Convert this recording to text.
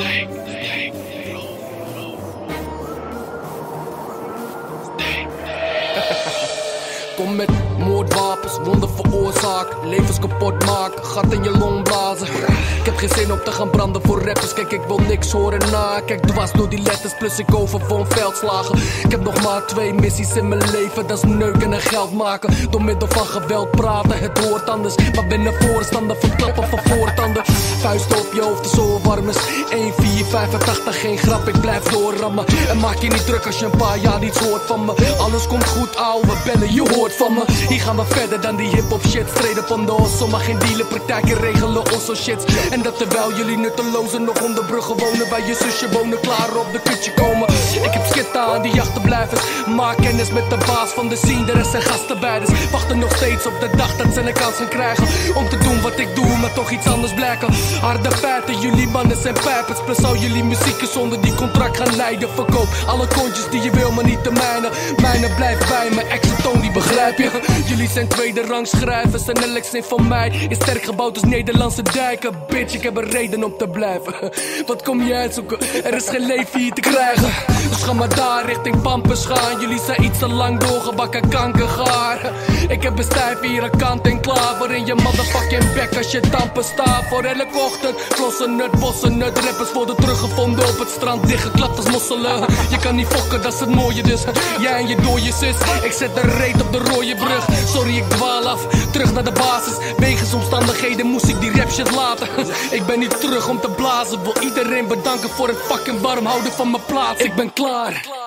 Kom met moordwapens, wonden veroorzaak. Levens kapot maken, gat in je long blazen. Ik heb geen zin om te gaan branden voor rappers. Kijk, ik wil niks horen na. Kijk, dwars door die letters, plus ik overwoon veldslagen. Ik heb nog maar twee missies in mijn leven: dat is neuken en geld maken. Door middel van geweld praten, het hoort anders. Maar binnen voorstander van klappen van voortanden. Vuist op je hoofd, zo warm is. 1, 4, 85, geen grap, ik blijf doorrammen. En maak je niet druk als je een paar jaar niets hoort van me. Alles komt goed, ouwe bellen, je hoort van me. Hier gaan we verder dan die hip-hop shit. Streden van de osso, maar geen dealen, praktijken regelen osso shit. En dat terwijl jullie nuttelozen nog onder bruggen wonen. Bij je zusje wonen, klaar op de kutje komen. Ik heb schitten aan die achterblijvers. Maak kennis met de baas van de rest zijn gastenbeiders. Wachten nog steeds op de dag dat ze een kans gaan krijgen. Om te doen wat ik doe, maar toch iets anders blijken. Harde feiten, jullie mannen zijn pijpers. Plus al jullie muzieken zonder die contract gaan leiden. Verkoop alle kontjes die je wil, maar niet de mijne. Mijne blijft bij me, exit Tony, begrijp je? Jullie zijn tweede rang schrijvers en elk zin van mij is sterk gebouwd als Nederlandse dijken. Bitch, ik heb een reden om te blijven. Wat kom je uitzoeken? Er is geen leven hier te krijgen. Ga maar daar richting Pampus gaan. Jullie zijn iets te lang doorgebakken kankergaar. Ik heb een stijf hier een kant en klaar. Waarin je motherfucking bek als je dampen staat. Voor elke ochtend klossen het, bossen het. Rappers worden teruggevonden op het strand. Dichtgeklapt als mosselen. Je kan niet fokken, dat is het mooie dus. Jij en je dode zus. Ik zet de reet op de rode brug. Sorry, ik dwaal af. Terug naar de basis. Wegens omstandigheden moest ik die rap shit laten. Ik ben niet terug om te blazen. Wil iedereen bedanken voor het fucking warm houden van mijn plaats. Ik ben klaar. God.